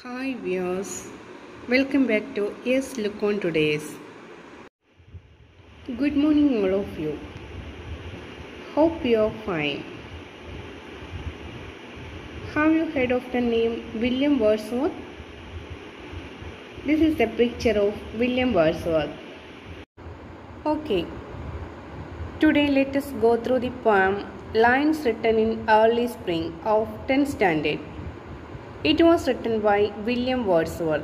Hi viewers, welcome back to S Look on Today's. Good morning all of you. Hope you are fine. Have you heard of the name William Wordsworth? This is the picture of William Wordsworth. Okay, today let us go through the poem Lines written in early spring of 10th standard. It was written by William Wordsworth.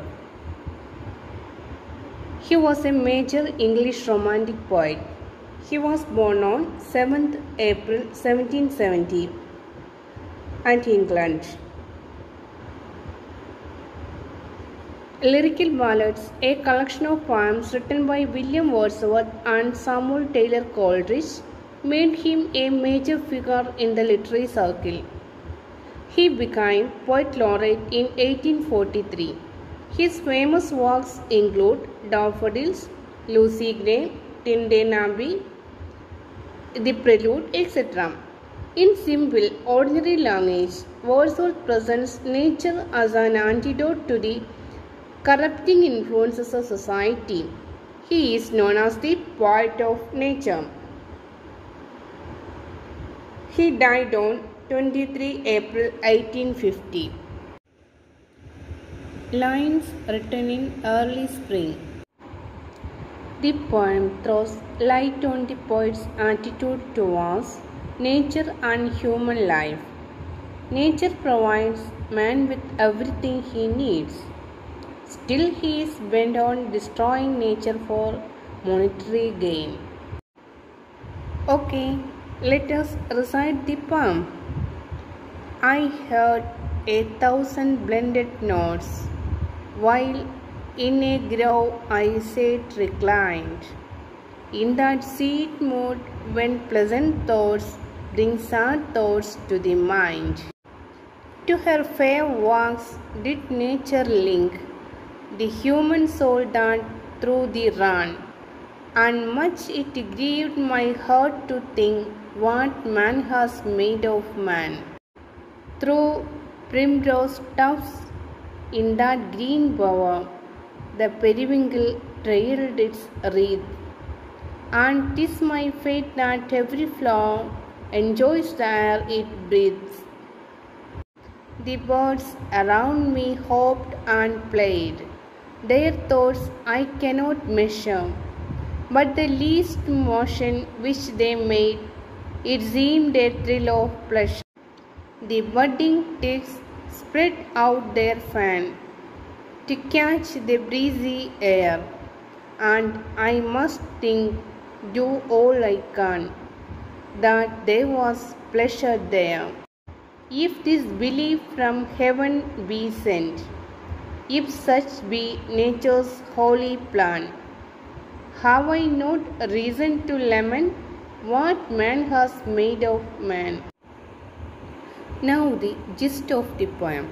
He was a major English romantic poet. He was born on 7th April 1770 at England. Lyrical Ballads, a collection of poems written by William Wordsworth and Samuel Taylor Coleridge, made him a major figure in the literary circle. He became poet laureate in 1843. His famous works include Daffodils, Lucy Gray, Abbey, The Prelude, etc. In simple, ordinary language, Wordsworth presents nature as an antidote to the corrupting influences of society. He is known as the poet of nature. He died on 23 April 1850. Lines written in early spring. The poem throws light on the poet's attitude towards nature and human life. Nature provides man with everything he needs. Still, he is bent on destroying nature for monetary gain. Okay, let us recite the poem. I heard a thousand blended notes while in a grove I sat reclined. In that sweet mood when pleasant thoughts bring sad thoughts to the mind. To her fair walks did nature link the human soul that through the run, and much it grieved my heart to think what man has made of man. Through primrose tufts in that green bower, the periwinkle trailed its wreath. And 'tis my fate that every flower enjoys the air it breathes. The birds around me hopped and played. Their thoughts I cannot measure, but the least motion which they made, it seemed a thrill of pleasure. The budding ticks spread out their fan to catch the breezy air, and I must think, do all I can, that there was pleasure there. If this belief from heaven be sent, if such be nature's holy plan, have I not reason to lament what man has made of man? Now, the gist of the poem.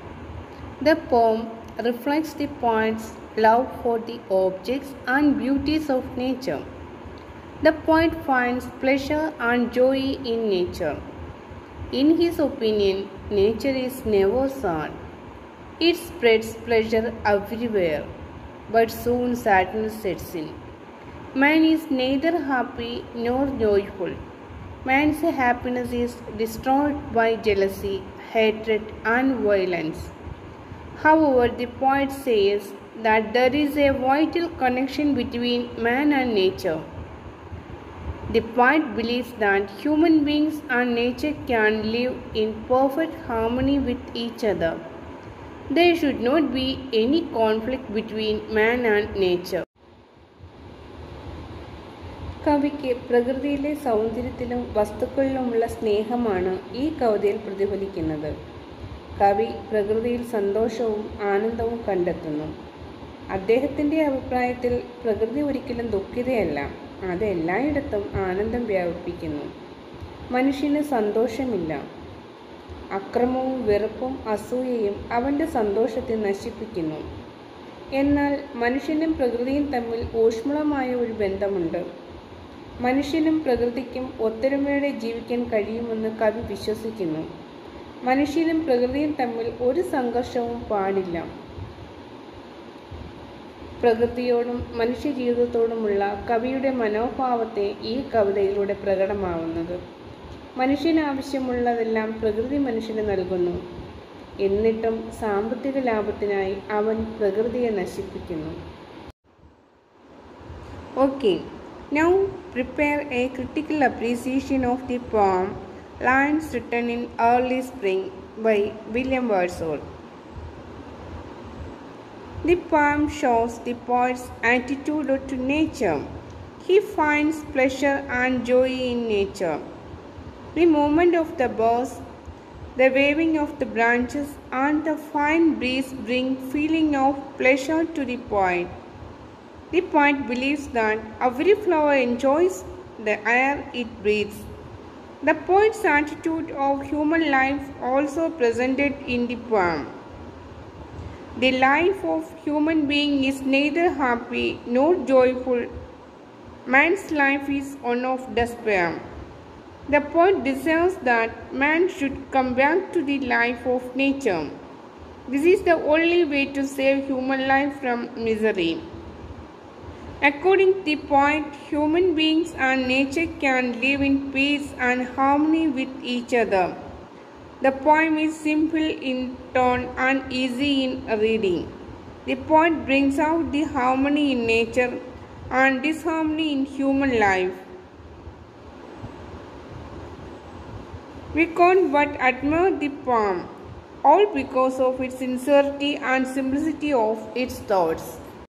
The poem reflects the poet's love for the objects and beauties of nature. The poet finds pleasure and joy in nature. In his opinion, nature is never sad. It spreads pleasure everywhere, but soon sadness sets in. Man is neither happy nor joyful. Man's happiness is destroyed by jealousy, hatred, and violence. However, the poet says that there is a vital connection between man and nature. The poet believes that human beings and nature can live in perfect harmony with each other. There should not be any conflict between man and nature. കവിക്ക് പ്രകൃതിയിലെ സൗന്ദര്യത്തിലും വസ്തുക്കളിലുമുള്ള സ്നേഹമാണ് ഈ കവിതയിൽ പ്രതിഫലിക്കുന്നത്. കവി പ്രകൃതിയിൽ സന്തോഷവും ആനന്ദവും കണ്ടെത്തുന്നു. അദ്ദേഹത്തിന്റെ അഭിപ്രായത്തിൽ പ്രകൃതി ഒരിക്കലും ദുഃഖിതയല്ല അത് എല്ലായിടത്തും ആനന്ദം വ്യാപിപ്പിക്കുന്നു. മനുഷ്യന് സന്തോഷമില്ല. അക്രമവും വെറുപ്പും അസൂയയും അവന്റെ സന്തോഷത്തെ നശിപ്പിക്കുന്നു. എന്നാൽ മനുഷ്യനും പ്രകൃതിയും തമ്മിൽ ഊഷ്മളമായ ഒരു ബന്ധമുണ്ട്. മനുഷ്യനും പ്രകൃതിക്കും ഒത്തൊരുമയോടെ ജീവിക്കാൻ കഴിയുമെന്ന് കവി വിശ്വസിക്കുന്നു. മനുഷ്യനും പ്രകൃതിയും തമ്മിൽ ഒരു സംഘർഷവും പാടില്ല. പ്രകൃതിയോടും മനുഷ്യ ജീവിതത്തോടുമുള്ള കവിയുടെ മനോഭാവത്തെ ഈ കവിതയിലൂടെ പ്രകടമാവുന്നത്. മനുഷ്യനാവശ്യമുള്ളതെല്ലാം പ്രകൃതി മനുഷ്യന് നൽകുന്നു. എന്നിട്ടും സാമ്പത്തിക ലാഭത്തിനായി അവൻ പ്രകൃതിയെ നശിപ്പിക്കുന്നു. Okay. Now prepare a critical appreciation of the poem Lines Written in Early Spring by William Wordsworth. The poem shows the poet's attitude to nature. He finds pleasure and joy in nature. The movement of the birds, the waving of the branches, and the fine breeze bring feeling of pleasure to the poet. The poet believes that every flower enjoys the air it breathes. The poet's attitude of human life also presented in the poem. The life of human being is neither happy nor joyful. Man's life is one of despair. The poet desires that man should come back to the life of nature. This is the only way to save human life from misery. According to the poet, human beings and nature can live in peace and harmony with each other. The poem is simple in tone and easy in reading. The poet brings out the harmony in nature and disharmony in human life. We can't but admire the poem, all because of its sincerity and simplicity of its thoughts.